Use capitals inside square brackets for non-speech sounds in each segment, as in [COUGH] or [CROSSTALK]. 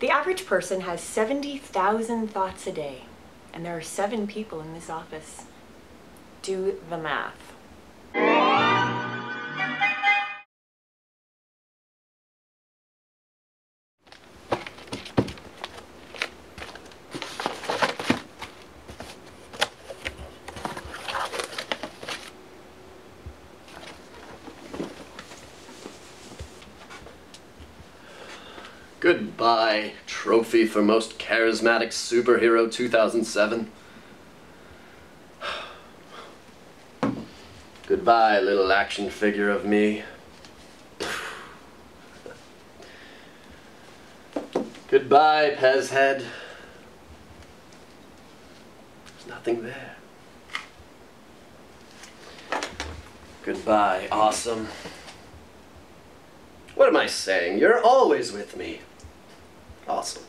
The average person has 70,000 thoughts a day, and there are seven people in this office. Do the math. Goodbye, trophy for most charismatic superhero 2007. [SIGHS] Goodbye, little action figure of me. [SIGHS] Goodbye, Pez head. There's nothing there. Goodbye, awesome. What am I saying? You're always with me. Awesome.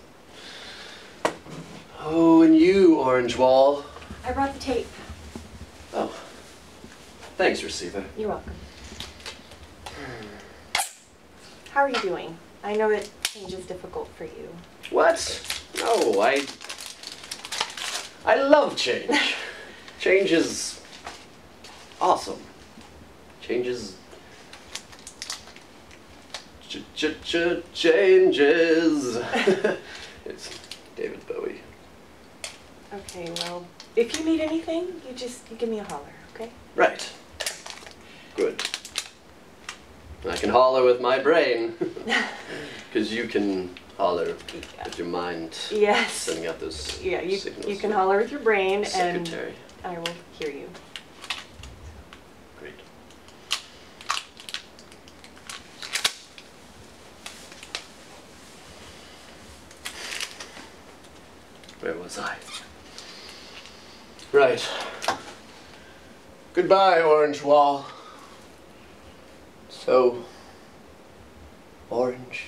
Oh, and you, Orange Wall. I brought the tape. Oh. Thanks, receiver. You're welcome. How are you doing? I know that change is difficult for you. What? No, I. I love change. [LAUGHS] change is awesome. Change is. Ch ch ch changes. [LAUGHS] it's David Bowie. Okay, well, if you need anything, you just you give me a holler, okay? Right. Good. I can holler with my brain. [LAUGHS] Because you can holler Yeah. with your mind. Yes. Sending out those Yeah, you, signals. you can holler with your brain Secretary. and I will hear you. Where was I? Right. Goodbye, Orange Wall. So orange.